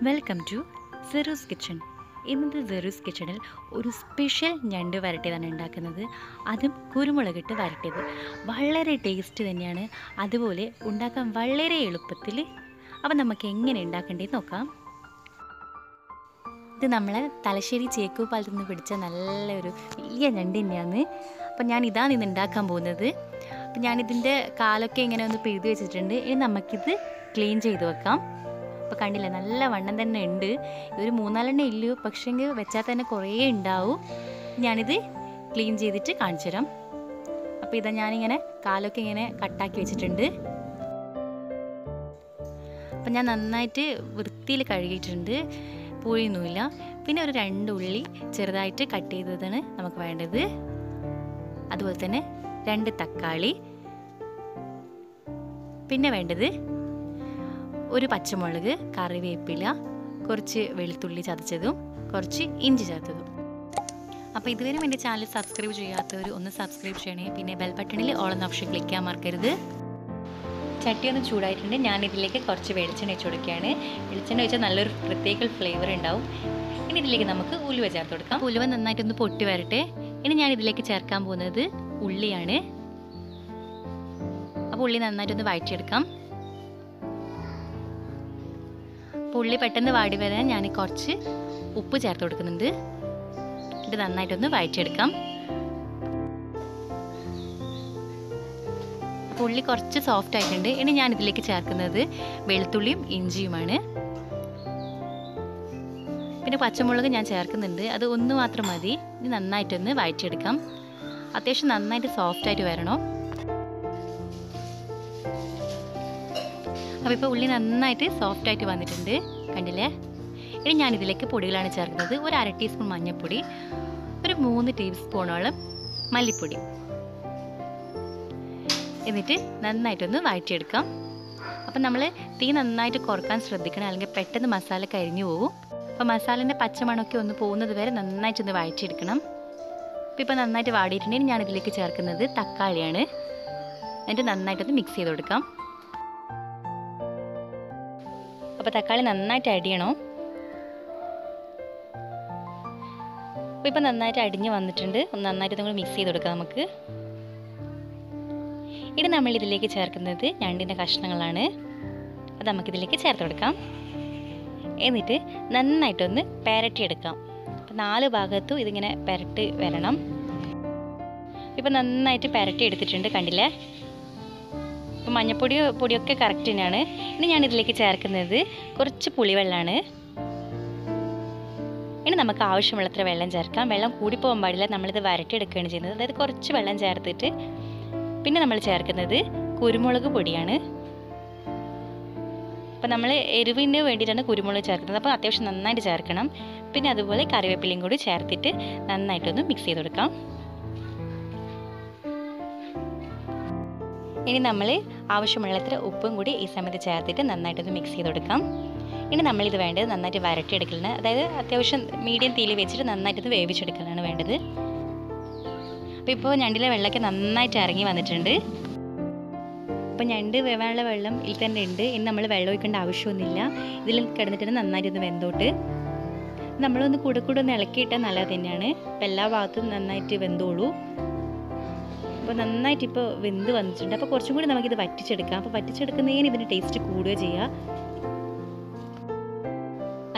Welcome to Seru's kitchen ഇന്നത്തെ സെറൂസ് കിച്ചണിൽ ഒരു സ്പെഷ്യൽ ഞണ്ട് വരട്ടിയതാണ് ഉണ്ടാക്കുന്നത്. അതും കുരുമുളകിട്ട് വരട്ടിയത്. വളരെ ടേസ്റ്റ് തന്നെയാണ്. അതുപോലെ ഉണ്ടാക്കാൻ വളരെ എളുപ്പത്തിൽ. അപ്പം നമുക്ക് എങ്ങനെ ഉണ്ടാക്കേണ്ടത് നോക്കാം. ഇത് നമ്മൾ തലശ്ശേരി ചേക്കൂ പാലത്ത് നിന്ന് പിടിച്ച നല്ലൊരു വലിയ ഞണ്ട് തന്നെയാണ്. അപ്പം ഞാൻ ഇതാണ് ഇന്ന് ഉണ്ടാക്കാൻ പോകുന്നത്. അപ്പം ഞാനിതിന്റെ കാലൊക്കെ ഇങ്ങനെ ഒന്ന് പിഴുതി വെച്ചിട്ടുണ്ട്. ഇനി നമുക്കിത് ക്ലീൻ ചെയ്ത് വെക്കാം. അപ്പോൾ കണ്ടില്ല നല്ല വണ്ണം തന്നെ ഉണ്ട്. ഇതൊരു മൂന്നാലെണ്ണം ഇല്ലയോ പക്ഷേങ്കിൽ വെച്ചാൽ തന്നെ കുറേ ഉണ്ടാവും. ഞാനിത് ക്ലീൻ ചെയ്തിട്ട് കാണിച്ചു തരാം. അപ്പോൾ ഇതാ ഞാനിങ്ങനെ കാലൊക്കെ ഇങ്ങനെ കട്ടാക്കി വെച്ചിട്ടുണ്ട്. അപ്പം ഞാൻ നന്നായിട്ട് വൃത്തിയിൽ കഴുകിയിട്ടുണ്ട്. പുഴിയൊന്നുമില്ല. പിന്നെ ഒരു രണ്ട് ഉള്ളി ചെറുതായിട്ട് കട്ട് ചെയ്തതാണ് നമുക്ക് വേണ്ടത്. അതുപോലെ തന്നെ രണ്ട് തക്കാളി. പിന്നെ വേണ്ടത് ഒരു പച്ചമുളക് കറിവേപ്പില കുറച്ച് വെളുത്തുള്ളി ചതച്ചതും കുറച്ച് ഇഞ്ചി ചതച്ചതും. അപ്പോൾ ഇതുവരെ എന്റെ ചാനൽ സബ്സ്ക്രൈബ് ചെയ്യാത്തവർ ഒന്ന് സബ്സ്ക്രൈബ് ചെയ്യണേ. പിന്നെ ബെൽ ബട്ടണിൽ ഓളെന്ന ഓപ്ഷൻ ക്ലിക്ക് ചെയ്യാൻ മറക്കരുത്. ചട്ടി ഒന്ന് ചൂടായിട്ടുണ്ട്. ഞാൻ ഇതിലേക്ക് കുറച്ച് വെളിച്ചെണ്ണ വെച്ച് കൊടുക്കുകയാണ്. വെളിച്ചെണ്ണ വെച്ചാൽ നല്ലൊരു പ്രത്യേക ഫ്ലേവർ ഉണ്ടാവും. ഇനി ഇതിലേക്ക് നമുക്ക് ഉലുവ ചേർത്ത് കൊടുക്കാം. ഉലുവ നന്നായിട്ടൊന്ന് പൊട്ടി വരട്ടെ. ഇനി ഞാൻ ഇതിലേക്ക് ചേർക്കാൻ പോകുന്നത് ഉള്ളിയാണ്. അപ്പോൾ ഉള്ളി നന്നായിട്ടൊന്ന് വഴറ്റിയെടുക്കാം. അപ്പോൾ ഉള്ളി പെട്ടെന്ന് വാടി വരാൻ ഞാൻ കുറച്ച് ഉപ്പ് ചേർത്ത് കൊടുക്കുന്നുണ്ട്. ഇത് നന്നായിട്ടൊന്ന് വഴറ്റിയെടുക്കാം. അപ്പോൾ ഉള്ളി കുറച്ച് സോഫ്റ്റ് ആയിട്ടുണ്ട്. ഇനി ഞാൻ ഇതിലേക്ക് ചേർക്കുന്നത് വെളുത്തുള്ളിയും ഇഞ്ചിയുമാണ്. പിന്നെ പച്ചമുളക് ഞാൻ ചേർക്കുന്നുണ്ട്. അത് ഒന്ന് മാത്രം മതി. ഇനി നന്നായിട്ടൊന്ന് വഴറ്റിയെടുക്കാം. അത്യാവശ്യം നന്നായിട്ട് സോഫ്റ്റ് ആയിട്ട് വരണം. അപ്പോൾ ഇപ്പോൾ ഉള്ളി നന്നായിട്ട് സോഫ്റ്റ് ആയിട്ട് വന്നിട്ടുണ്ട്. കണ്ടില്ലേ? ഇനി ഞാനിതിലേക്ക് പൊടികളാണ് ചേർക്കുന്നത്. ഒരു അര ടീസ്പൂൺ മഞ്ഞൾപ്പൊടി ഒരു മൂന്ന് ടേബിൾ സ്പൂണോളം മല്ലിപ്പൊടി. എന്നിട്ട് നന്നായിട്ടൊന്ന് വഴറ്റിയെടുക്കാം. അപ്പം നമ്മൾ തീ നന്നായിട്ട് കുറയ്ക്കാൻ ശ്രദ്ധിക്കണം. അല്ലെങ്കിൽ പെട്ടെന്ന് മസാല കരിഞ്ഞു പോകും അപ്പോൾ മസാലേന്റെ പച്ചമണമൊക്കെ ഒന്ന് പോകുന്നത് വരെ നന്നായിട്ടൊന്ന് വഴറ്റിയെടുക്കണം. അപ്പോൾ ഇപ്പോൾ നന്നായിട്ട് വാടിയിട്ടുണ്ടെങ്കിൽ ഞാനിതിലേക്ക് ചേർക്കുന്നത് തക്കാളിയാണ്. എന്നിട്ട് നന്നായിട്ടൊന്ന് മിക്സ് ചെയ്ത് കൊടുക്കാം. അപ്പോൾ തക്കാളി നന്നായിട്ട് അടിയണം? അപ്പോൾ ഇപ്പോൾ നന്നായിട്ട് അടിഞ്ഞ് വന്നിട്ടുണ്ട്. ഒന്ന് നന്നായിട്ട് നമ്മൾ മിക്സ് ചെയ്ത് കൊടുക്കാം നമുക്ക്. ഇനി നമ്മൾ ഇതിലേക്ക് ചേർക്കുന്നത് ഞണ്ടിന്റെ കഷ്ണങ്ങളാണ്. അത് നമുക്കിതിലേക്ക് ചേർത്ത് കൊടുക്കാം. എന്നിട്ട് നന്നായിട്ടൊന്ന് പെരട്ടിയെടുക്കാം. അപ്പം നാല് ഭാഗത്തും ഇതിങ്ങനെ പെരട്ടി വരണം. ഇപ്പം നന്നായിട്ട് പെരട്ടി എടുത്തിട്ടുണ്ട് കണ്ടില്ലേ? അപ്പം മഞ്ഞപ്പൊടി പൊടിയൊക്കെ കറക്റ്റ് തന്നെയാണ്. ഇനി ഞാൻ ഇതിലേക്ക് ചേർക്കുന്നത് കുറച്ച് പുളിവെള്ളമാണ്. ഇനി നമുക്ക് ആവശ്യമുള്ളത്ര വെള്ളം ചേർക്കാം. വെള്ളം കൂടിപ്പോകാൻ പാടില്ല. നമ്മളിത് വരട്ടിയെടുക്കുകയാണ് ചെയ്യുന്നത്. അതായത് കുറച്ച് വെള്ളം ചേർത്തിട്ട് പിന്നെ നമ്മൾ ചേർക്കുന്നത് കുരുമുളക് പൊടിയാണ്. അപ്പോൾ നമ്മൾ എരിവിന് വേണ്ടിയിട്ടാണ് കുരുമുളക് ചേർക്കുന്നത്. അപ്പോൾ അത്യാവശ്യം നന്നായിട്ട് ചേർക്കണം. പിന്നെ അതുപോലെ കറിവേപ്പിലയും കൂടി ചേർത്തിട്ട് നന്നായിട്ടൊന്ന് മിക്സ് ചെയ്ത് കൊടുക്കാം. ഇനി നമ്മൾ ആവശ്യമുള്ളത്ര ഉപ്പും കൂടി ഈ സമയത്ത് ചേർത്തിട്ട് നന്നായിട്ടൊന്ന് മിക്സ് ചെയ്ത് കൊടുക്കാം. ഇനി നമ്മളിത് വേണ്ടത് നന്നായിട്ട് വരട്ടിയെടുക്കലാണ്. അതായത് അത്യാവശ്യം മീഡിയം തീയിൽ വെച്ചിട്ട് നന്നായിട്ടൊന്ന് വേവിച്ചെടുക്കലാണ് വേണ്ടത്. അപ്പോൾ ഇപ്പോൾ ഞണ്ടിലെ വെള്ളമൊക്കെ നന്നായിട്ട് ഇറങ്ങി വന്നിട്ടുണ്ട്. അപ്പോൾ ഞണ്ട് വേവാനുള്ള വെള്ളം ഇതിൽ തന്നെ ഉണ്ട്. ഇനി നമ്മൾ വെള്ളം ഒഴിക്കേണ്ട ആവശ്യമൊന്നുമില്ല. ഇതിൽ കിടന്നിട്ട് നന്നായിട്ടൊന്ന് വെന്തോട്ട്. നമ്മളൊന്ന് കൂടെ കൂടെ ഒന്ന് ഇളക്കിയിട്ടാൽ നല്ലത് തന്നെയാണ്. അപ്പോൾ എല്ലാ ഭാഗത്തും നന്നായിട്ട് വെന്തോളൂ. അപ്പോൾ നന്നായിട്ട് ഇപ്പോൾ വെന്ത് വന്നിട്ടുണ്ട്. അപ്പോൾ കുറച്ചും കൂടി നമുക്കിത് വറ്റിച്ചെടുക്കാം. അപ്പോൾ വറ്റിച്ചെടുക്കുന്നതിന് ഇതിന്റെ ടേസ്റ്റ് കൂടുക ചെയ്യുക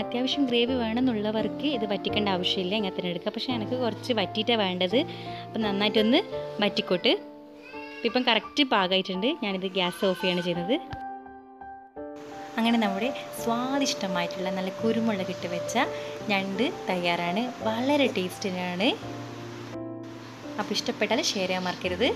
അത്യാവശ്യം ഗ്രേവി വേണമെന്നുള്ളവർക്ക് ഇത് വറ്റിക്കേണ്ട ആവശ്യമില്ല. ഇങ്ങനെ തന്നെ എടുക്കുക. പക്ഷേ എനിക്ക് കുറച്ച് വറ്റിയിട്ടാണ് വേണ്ടത്. അപ്പം നന്നായിട്ടൊന്ന് വറ്റിക്കോട്ട്. അപ്പം ഇപ്പം കറക്റ്റ് പാകമായിട്ടുണ്ട്. ഞാനിത് ഗ്യാസ് ഓഫ് ചെയ്യാണ് ചെയ്യുന്നത്. അങ്ങനെ നമ്മുടെ സ്വാദിഷ്ടമായിട്ടുള്ള നല്ല കുരുമുളക് ഇട്ട് വെച്ച ഞണ്ട് തയ്യാറാണ്. വളരെ ടേസ്റ്റിനാണ് അപ്പോൾ ഇഷ്ടപ്പെട്ടാൽ ഷെയർ ചെയ്യാൻ മറക്കരുത്.